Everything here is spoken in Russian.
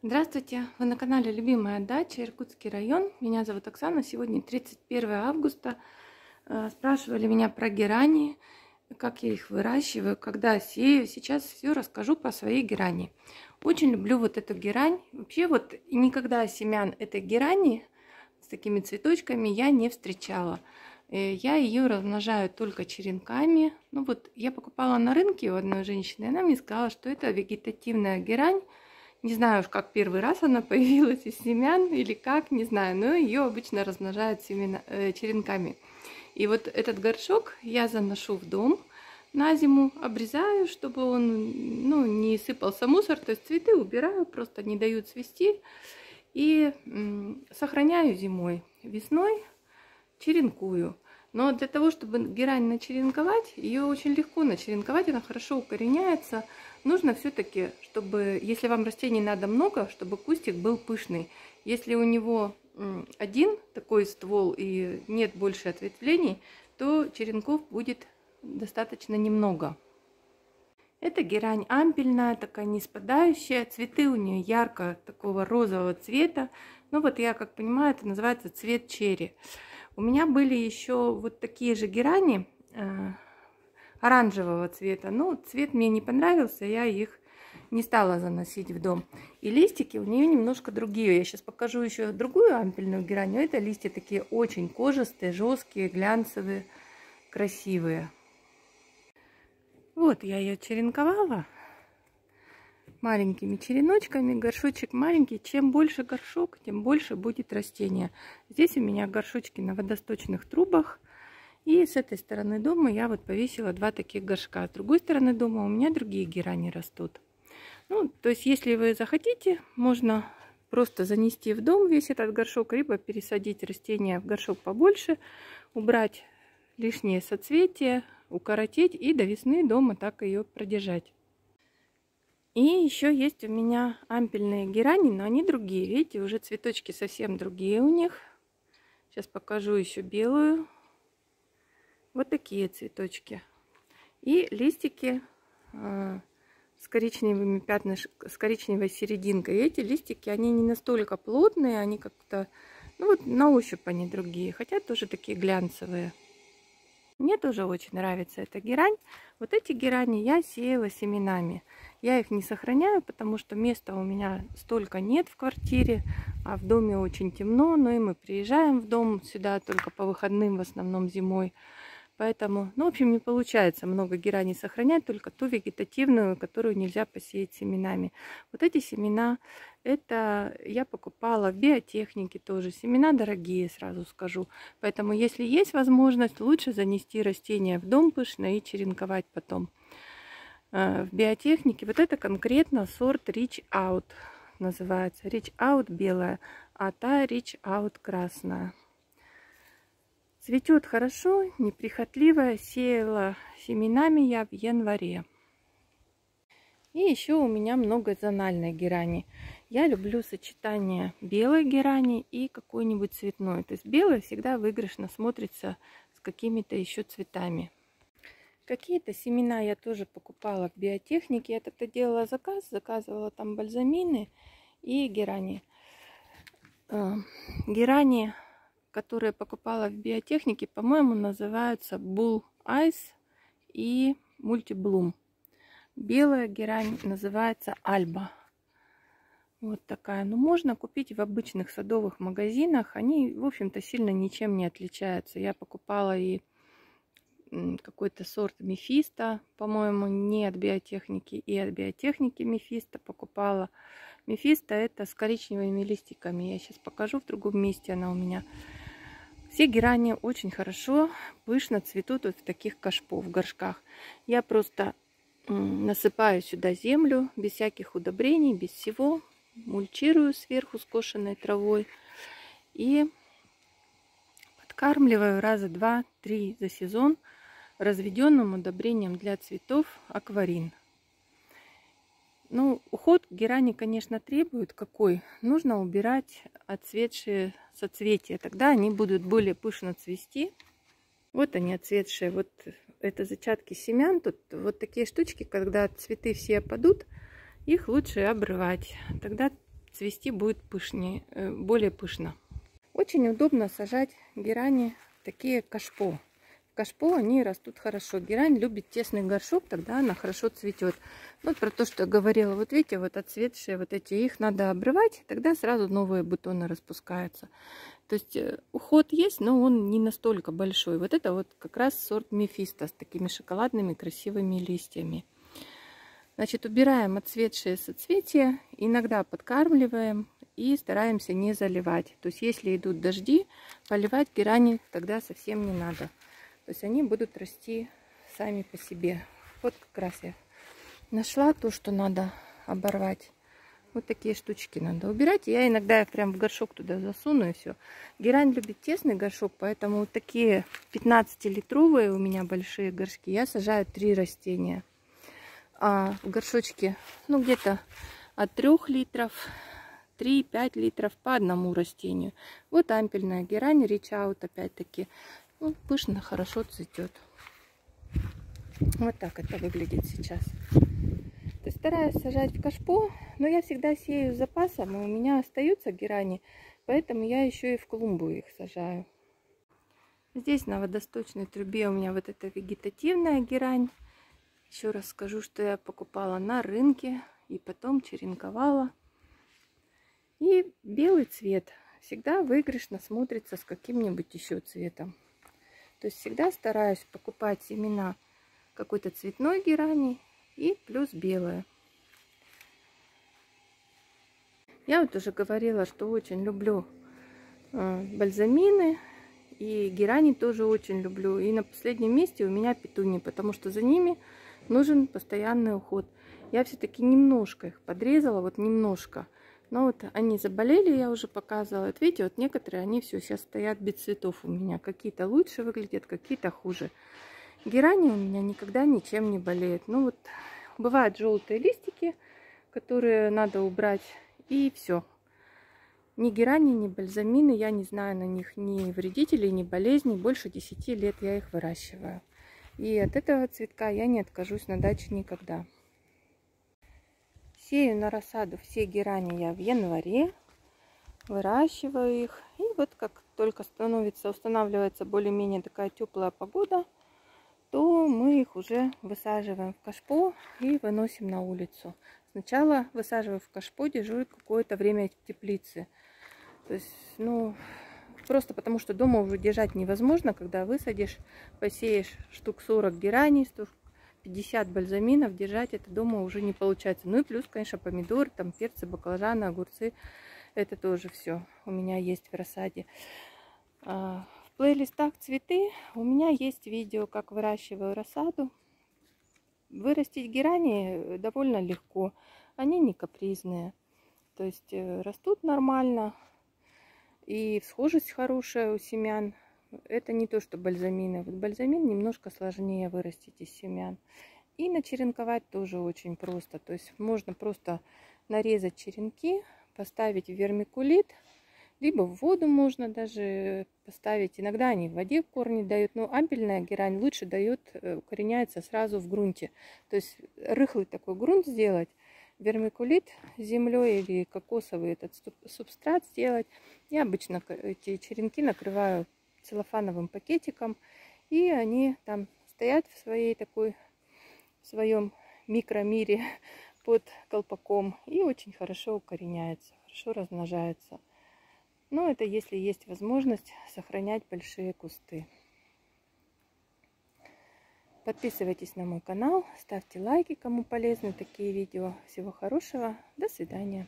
Здравствуйте! Вы на канале Любимая дача, Иркутский район. Меня зовут Оксана. Сегодня 31 августа. Э, спрашивали меня про герани, как я их выращиваю, когда сею. Сейчас все расскажу по своей герани. Очень люблю вот эту герань. Вообще вот никогда семян этой герани с такими цветочками я не встречала. Э, я ее размножаю только черенками. Ну вот я покупала на рынке у одной женщины, и она мне сказала, что это вегетативная герань не знаю уж, как первый раз она появилась из семян или как, не знаю, но ее обычно размножают семена, э, черенками. И вот этот горшок я заношу в дом на зиму, обрезаю, чтобы он ну, не сыпался мусор, то есть цветы убираю, просто не дают цвести. И сохраняю зимой. Весной черенкую. Но для того, чтобы герань начеренковать, ее очень легко начеренковать, она хорошо укореняется. Нужно все-таки, чтобы, если вам растений надо много, чтобы кустик был пышный. Если у него один такой ствол и нет больше ответвлений, то черенков будет достаточно немного. Это герань ампельная, такая не спадающая. Цветы у нее ярко такого розового цвета. Ну вот я как понимаю, это называется цвет черри. У меня были еще вот такие же герани э, оранжевого цвета. Но цвет мне не понравился, я их не стала заносить в дом. И листики у нее немножко другие. Я сейчас покажу еще другую ампельную геранью. Это листья такие очень кожистые, жесткие, глянцевые, красивые. Вот я ее черенковала маленькими череночками. Горшочек маленький. Чем больше горшок, тем больше будет растение. Здесь у меня горшочки на водосточных трубах. И с этой стороны дома я вот повесила два таких горшка. С другой стороны дома у меня другие герани растут. Ну, то есть, если вы захотите, можно просто занести в дом весь этот горшок, либо пересадить растение в горшок побольше, убрать лишнее соцветие, укоротить и до весны дома так ее продержать. И еще есть у меня ампельные герани, но они другие. Видите, уже цветочки совсем другие у них. Сейчас покажу еще белую. Вот такие цветочки. И листики э, с коричневыми пятнышками, с коричневой серединкой. И эти листики, они не настолько плотные, они как-то, ну вот на ощупь они другие, хотя тоже такие глянцевые. Мне тоже очень нравится эта герань. Вот эти герани я сеяла семенами. Я их не сохраняю, потому что места у меня столько нет в квартире, а в доме очень темно. Но и мы приезжаем в дом сюда только по выходным, в основном зимой. Поэтому, ну, в общем, не получается много герани сохранять, только ту вегетативную, которую нельзя посеять семенами. Вот эти семена, это я покупала в биотехнике тоже. Семена дорогие, сразу скажу. Поэтому, если есть возможность, лучше занести растения в дом пышно и черенковать потом. Э, в биотехнике вот это конкретно сорт Rich Out называется. Rich Out белая, а та Rich Out красная. Цветет хорошо, неприхотливая, сеяла семенами я в январе. И еще у меня много зональной герани. Я люблю сочетание белой герани и какой-нибудь цветной. То есть белая всегда выигрышно смотрится с какими-то еще цветами. Какие-то семена я тоже покупала в биотехнике. Я тогда делала заказ, заказывала там бальзамины и герани. Э, герани которые покупала в биотехнике, по-моему, называются Bull Ice и Multiblum. Белая герань называется Альба. Вот такая. Ну, можно купить в обычных садовых магазинах. Они, в общем-то, сильно ничем не отличаются. Я покупала и какой-то сорт мефиста, по-моему, не от биотехники, и от биотехники мефиста покупала. Мефиста это с коричневыми листиками. Я сейчас покажу в другом месте, она у меня. Все герани очень хорошо, пышно цветут вот в таких кашпов, в горшках. Я просто насыпаю сюда землю, без всяких удобрений, без всего. Мульчирую сверху скошенной травой. И подкармливаю раза два-три за сезон разведенным удобрением для цветов акварин. Ну, уход герани, конечно, требует какой. Нужно убирать отцветшие соцветия. Тогда они будут более пышно цвести. Вот они отцветшие. Вот это зачатки семян. Тут вот такие штучки, когда цветы все опадут, их лучше обрывать. Тогда цвести будет пышнее, э, более пышно. Очень удобно сажать герани такие кашпо. В кашпо они растут хорошо. Герань любит тесный горшок, тогда она хорошо цветет. Вот про то, что я говорила. Вот видите, вот отцветшие вот эти, их надо обрывать, тогда сразу новые бутоны распускаются. То есть э, уход есть, но он не настолько большой. Вот это вот как раз сорт Мефисто с такими шоколадными красивыми листьями. Значит, убираем отцветшие соцветия, иногда подкармливаем и стараемся не заливать. То есть, если идут дожди, поливать герани тогда совсем не надо. То есть, они будут расти сами по себе. Вот как раз я нашла то, что надо оборвать. Вот такие штучки надо убирать. Я иногда прям в горшок туда засуну и все. Герань любит тесный горшок, поэтому вот такие 15-литровые у меня большие горшки. Я сажаю три растения а в горшочке, ну, где-то от 3 литров, 3-5 литров по одному растению. Вот ампельная герань, ричаут, опять-таки, ну, пышно, хорошо цветет. Вот так это выглядит сейчас. Стараюсь сажать в кашпо, но я всегда сею с запасом, и у меня остаются герани, поэтому я еще и в клумбу их сажаю. Здесь на водосточной трубе у меня вот эта вегетативная герань. Еще раз скажу, что я покупала на рынке и потом черенковала. И белый цвет всегда выигрышно смотрится с каким-нибудь еще цветом. То есть всегда стараюсь покупать семена какой-то цветной герани и плюс белое. Я вот уже говорила, что очень люблю э, бальзамины и герани тоже очень люблю. И на последнем месте у меня петуни, потому что за ними нужен постоянный уход. Я все-таки немножко их подрезала, вот немножко. Но вот они заболели, я уже показывала. Вот видите, вот некоторые, они все сейчас стоят без цветов у меня. Какие-то лучше выглядят, какие-то хуже. Герани у меня никогда ничем не болеют. Ну вот, бывают желтые листики, которые надо убрать. И все. Ни герани, ни бальзамины, я не знаю на них ни вредителей, ни болезней. Больше 10 лет я их выращиваю. И от этого цветка я не откажусь на даче никогда. Сею на рассаду все герани я в январе. Выращиваю их. И вот как только становится, устанавливается более-менее такая теплая погода, то мы их уже высаживаем в кашпо и выносим на улицу. Сначала высаживаю в кашпо, держу какое-то время в теплице. То есть, ну, Просто потому что дома уже держать невозможно, когда высадишь, посеешь штук 40 гераний, 50 бальзаминов, держать это дома уже не получается. Ну и плюс, конечно, помидоры, там перцы, баклажаны, огурцы. Это тоже все у меня есть в рассаде. В плейлистах цветы у меня есть видео, как выращиваю рассаду. Вырастить герани довольно легко. Они не капризные. То есть э, растут нормально. И схожесть хорошая у семян. Это не то, что бальзамины. Вот бальзамин немножко сложнее вырастить из семян. И начеренковать тоже очень просто. То есть можно просто нарезать черенки, поставить в вермикулит, либо в воду можно даже поставить. Иногда они в воде корни дают, но ампельная герань лучше дает, э, укореняется сразу в грунте. То есть рыхлый такой грунт сделать, вермикулит с землей или кокосовый этот субстрат сделать. Я обычно эти черенки накрываю целлофановым пакетиком, и они там стоят в своей такой, в своем микромире под колпаком и очень хорошо укореняются, хорошо размножаются. Но это если есть возможность сохранять большие кусты. Подписывайтесь на мой канал, ставьте лайки, кому полезны такие видео. Всего хорошего, до свидания.